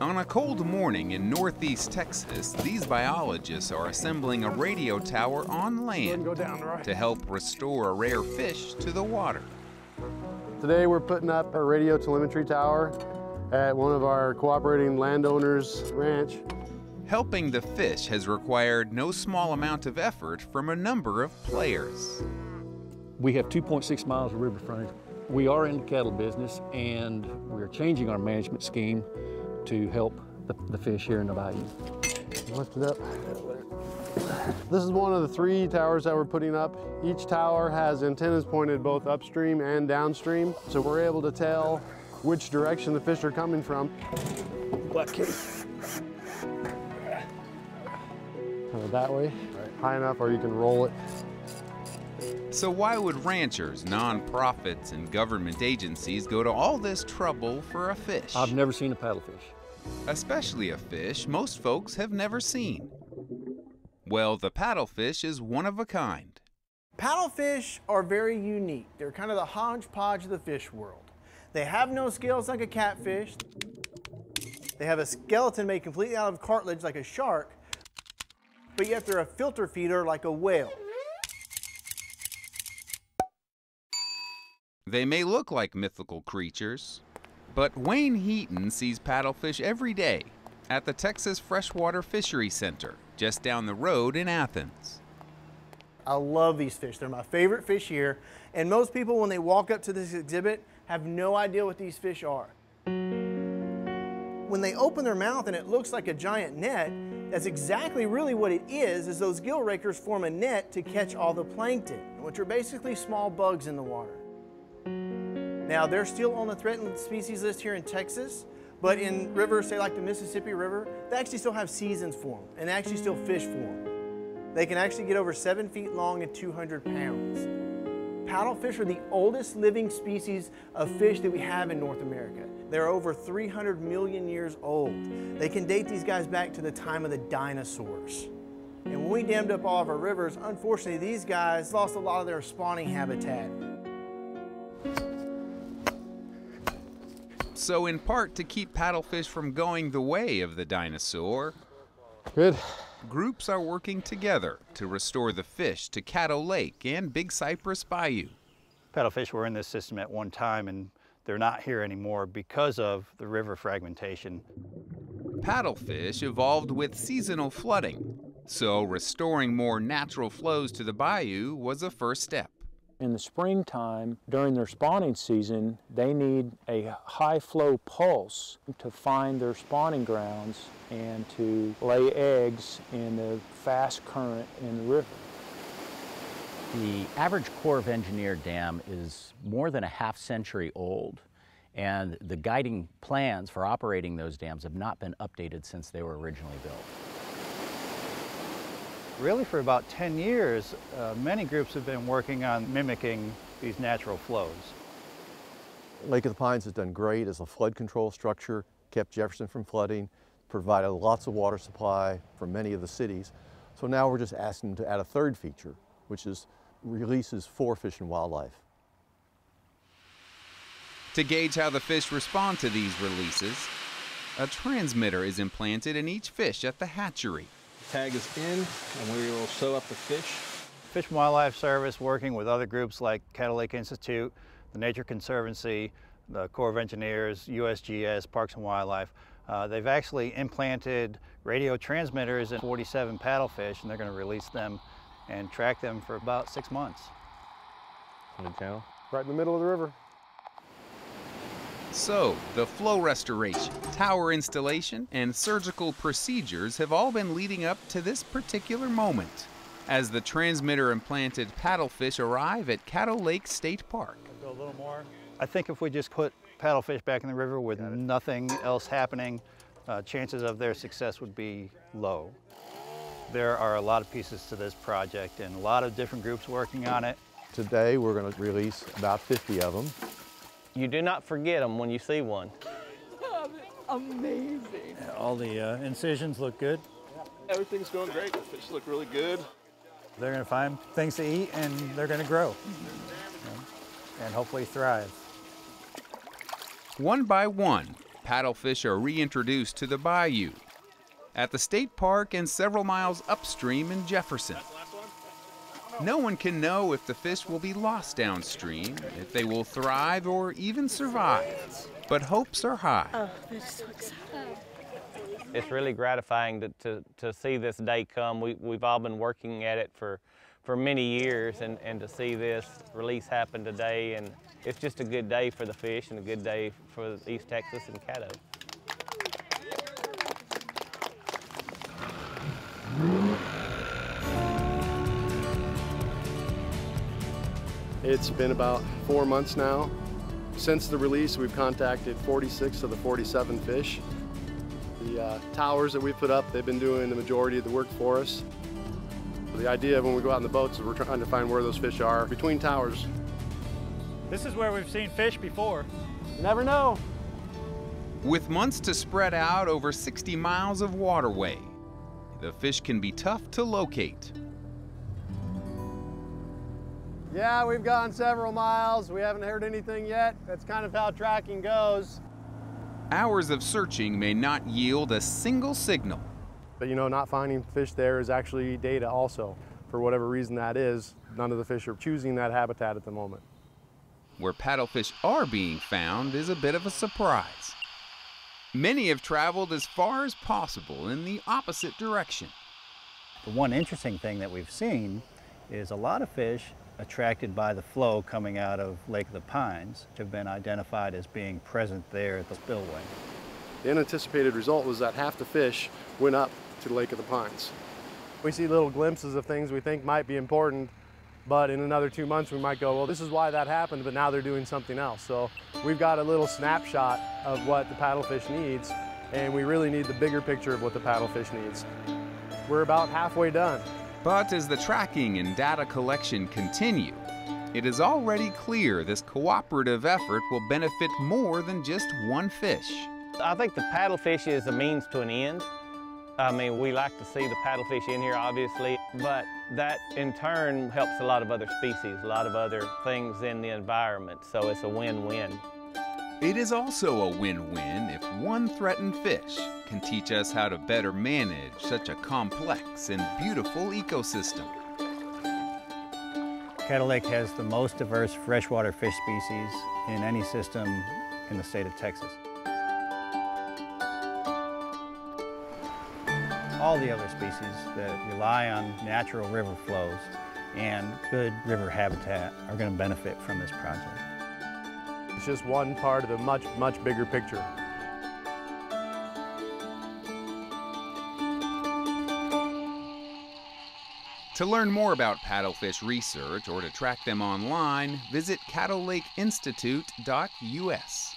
On a cold morning in northeast Texas, these biologists are assembling a radio tower on land to help restore a rare fish to the water. Today we're putting up a radio telemetry tower at one of our cooperating landowners' ranch. Helping the fish has required no small amount of effort from a number of players. We have 2.6 miles of river frontage. We are in the cattle business and we're changing our management scheme to help the, the fish here in the bayou. Lift it up. This is one of the three towers that we're putting up. Each tower has antennas pointed both upstream and downstream, so we're able to tell which direction the fish are coming from. Black case. That way, high enough, or you can roll it. So why would ranchers, nonprofits, and government agencies go to all this trouble for a fish? I've never seen a paddlefish. Especially a fish most folks have never seen. Well, the paddlefish is one of a kind. Paddlefish are very unique. They're kind of the hodgepodge of the fish world. They have no scales like a catfish. They have a skeleton made completely out of cartilage like a shark, but yet they're a filter feeder like a whale. They may look like mythical creatures, but Wayne Heaton sees paddlefish every day at the Texas Freshwater Fishery Center just down the road in Athens. I love these fish. They're my favorite fish here. And most people, when they walk up to this exhibit, have no idea what these fish are. When they open their mouth and it looks like a giant net, that's exactly really what it is, is those gill rakers form a net to catch all the plankton, which are basically small bugs in the water. Now, they're still on the threatened species list here in Texas, but in rivers, say like the Mississippi River, they actually still have seasons for them and actually still fish for them. They can actually get over seven feet long and 200 pounds. Paddlefish are the oldest living species of fish that we have in North America. They're over 300 million years old. They can date these guys back to the time of the dinosaurs. And when we dammed up all of our rivers, unfortunately, these guys lost a lot of their spawning habitat. So, in part to keep paddlefish from going the way of the dinosaur, Good. groups are working together to restore the fish to Caddo Lake and Big Cypress Bayou. Paddlefish were in this system at one time and they're not here anymore because of the river fragmentation. Paddlefish evolved with seasonal flooding, so restoring more natural flows to the bayou was a first step. In the springtime, during their spawning season, they need a high flow pulse to find their spawning grounds and to lay eggs in the fast current in the river. The average Corps of Engineer dam is more than a half century old, and the guiding plans for operating those dams have not been updated since they were originally built. Really for about 10 years, uh, many groups have been working on mimicking these natural flows. Lake of the Pines has done great as a flood control structure, kept Jefferson from flooding, provided lots of water supply for many of the cities. So now we're just asking to add a third feature, which is releases for fish and wildlife. To gauge how the fish respond to these releases, a transmitter is implanted in each fish at the hatchery. Tag is in and we will sew up the fish. Fish and Wildlife Service working with other groups like Caddo Lake Institute, the Nature Conservancy, the Corps of Engineers, USGS, Parks and Wildlife, uh, they've actually implanted radio transmitters in 47 paddlefish and they're going to release them and track them for about six months. In the channel? Right in the middle of the river. So, the flow restoration, tower installation, and surgical procedures have all been leading up to this particular moment as the transmitter implanted paddlefish arrive at Caddo Lake State Park. Go a little more. I think if we just put paddlefish back in the river with nothing else happening, uh, chances of their success would be low. There are a lot of pieces to this project and a lot of different groups working on it. Today we're going to release about 50 of them. You do not forget them when you see one. Amazing. Yeah, all the uh, incisions look good. Everything's going great. The fish look really good. They're going to find things to eat and they're going to grow and hopefully thrive. One by one, paddlefish are reintroduced to the bayou. At the state park and several miles upstream in Jefferson. No one can know if the fish will be lost downstream, if they will thrive or even survive. But hopes are high. Oh, that's so exciting. It's really gratifying to, to, to see this day come. We, we've all been working at it for, for many years and, and to see this release happen today and it's just a good day for the fish and a good day for East Texas and Caddo. It's been about four months now. Since the release, we've contacted 46 of the 47 fish. The uh, towers that we put up, they've been doing the majority of the work for us. The idea when we go out in the boats is we're trying to find where those fish are between towers. This is where we've seen fish before. You never know. With months to spread out over 60 miles of waterway, the fish can be tough to locate. Yeah, we've gone several miles. We haven't heard anything yet. That's kind of how tracking goes. Hours of searching may not yield a single signal. But you know, not finding fish there is actually data also. For whatever reason that is, none of the fish are choosing that habitat at the moment. Where paddlefish are being found is a bit of a surprise. Many have traveled as far as possible in the opposite direction. The one interesting thing that we've seen is a lot of fish attracted by the flow coming out of Lake of the Pines which have been identified as being present there at the spillway. The unanticipated result was that half the fish went up to Lake of the Pines. We see little glimpses of things we think might be important, but in another two months we might go, well, this is why that happened, but now they're doing something else. So we've got a little snapshot of what the paddlefish needs, and we really need the bigger picture of what the paddlefish needs. We're about halfway done. But as the tracking and data collection continue, it is already clear this cooperative effort will benefit more than just one fish. I think the paddlefish is a means to an end. I mean, we like to see the paddlefish in here, obviously, but that in turn helps a lot of other species, a lot of other things in the environment, so it's a win-win. It is also a win-win if one threatened fish can teach us how to better manage such a complex and beautiful ecosystem. Caddo Lake has the most diverse freshwater fish species in any system in the state of Texas. All the other species that rely on natural river flows and good river habitat are going to benefit from this project. It's just one part of a much, much bigger picture. To learn more about paddlefish research or to track them online, visit caddolakeinstitute.us.